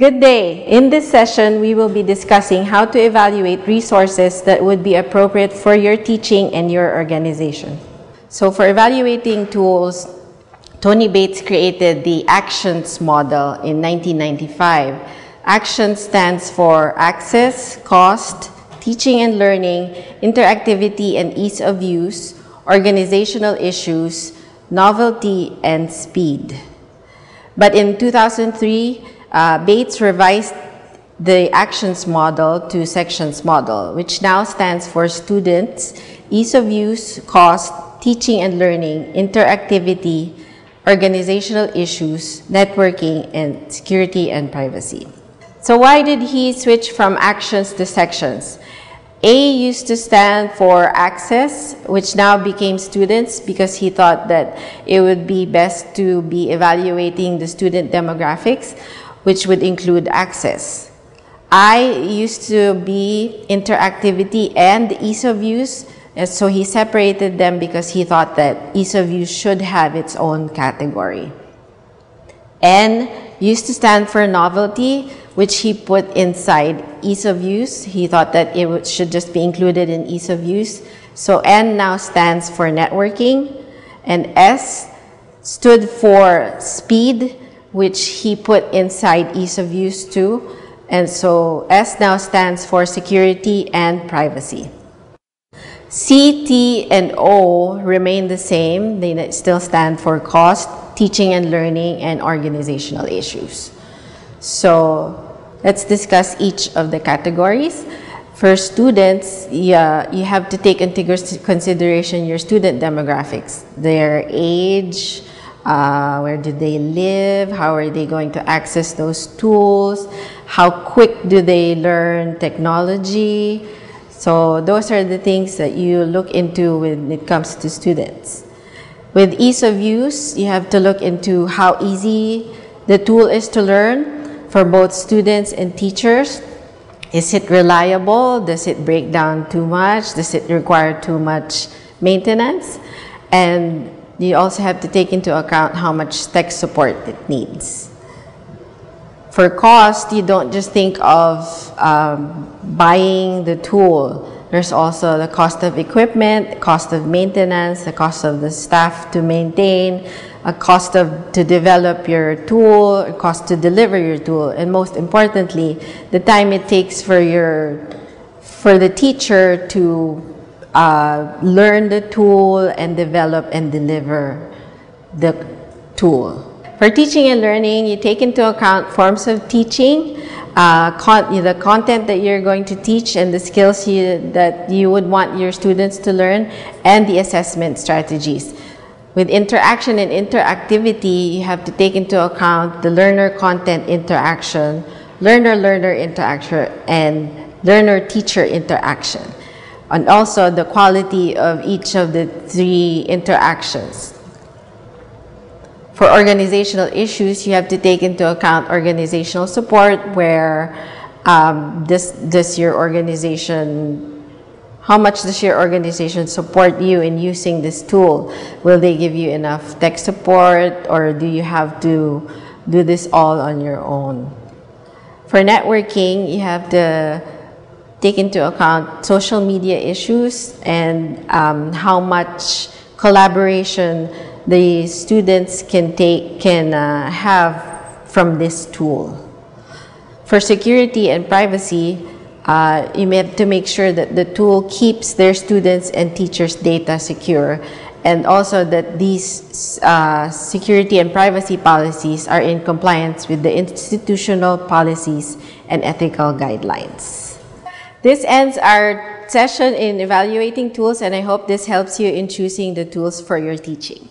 Good day. In this session, we will be discussing how to evaluate resources that would be appropriate for your teaching and your organization. So for evaluating tools, Tony Bates created the ACTIONS model in 1995. ACTIONS stands for Access, Cost, Teaching and Learning, Interactivity and Ease of Use, Organizational Issues, Novelty, and Speed. But in 2003, uh, Bates revised the actions model to sections model, which now stands for students, ease of use, cost, teaching and learning, interactivity, organizational issues, networking, and security and privacy. So why did he switch from actions to sections? A used to stand for access, which now became students because he thought that it would be best to be evaluating the student demographics, which would include access. I used to be interactivity and ease of use, and so he separated them because he thought that ease of use should have its own category. N used to stand for novelty, which he put inside ease of use. He thought that it should just be included in ease of use. So N now stands for networking, and S stood for speed, which he put inside ease of use too. And so S now stands for security and privacy. C, T, and O remain the same. They still stand for cost, teaching and learning, and organizational issues. So let's discuss each of the categories. For students, yeah, you have to take into consideration your student demographics, their age, uh, where do they live, how are they going to access those tools, how quick do they learn technology. So those are the things that you look into when it comes to students. With ease of use, you have to look into how easy the tool is to learn for both students and teachers. Is it reliable? Does it break down too much? Does it require too much maintenance? And you also have to take into account how much tech support it needs. For cost, you don't just think of um, buying the tool. There's also the cost of equipment, the cost of maintenance, the cost of the staff to maintain, a cost of to develop your tool, a cost to deliver your tool, and most importantly, the time it takes for your for the teacher to uh, learn the tool and develop and deliver the tool. For teaching and learning, you take into account forms of teaching, uh, con the content that you're going to teach and the skills you, that you would want your students to learn, and the assessment strategies. With interaction and interactivity, you have to take into account the learner-content interaction, learner-learner interaction, and learner-teacher interaction and also the quality of each of the three interactions. For organizational issues, you have to take into account organizational support where um, this, does your organization, how much does your organization support you in using this tool? Will they give you enough tech support or do you have to do this all on your own? For networking, you have to take into account social media issues and um, how much collaboration the students can take can uh, have from this tool. For security and privacy, uh, you have to make sure that the tool keeps their students and teachers' data secure and also that these uh, security and privacy policies are in compliance with the institutional policies and ethical guidelines. This ends our session in evaluating tools and I hope this helps you in choosing the tools for your teaching.